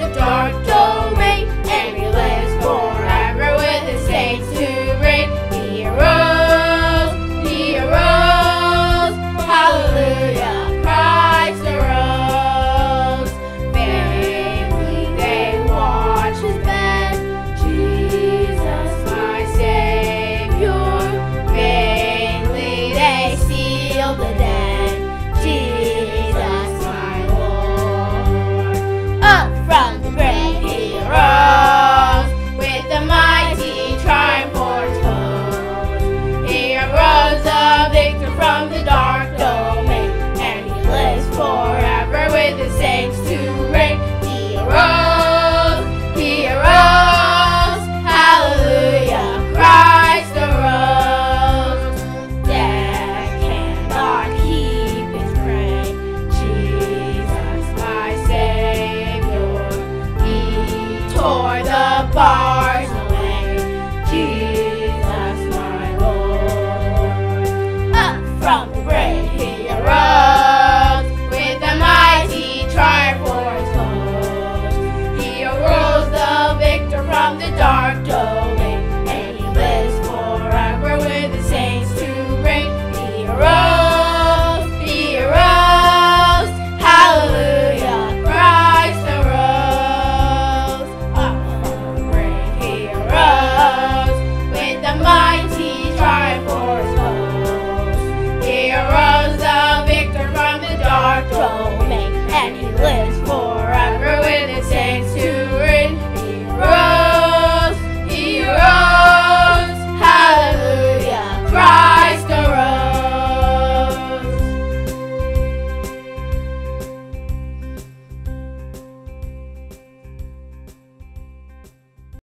the dog. Bye. Bartolome, and he lives for.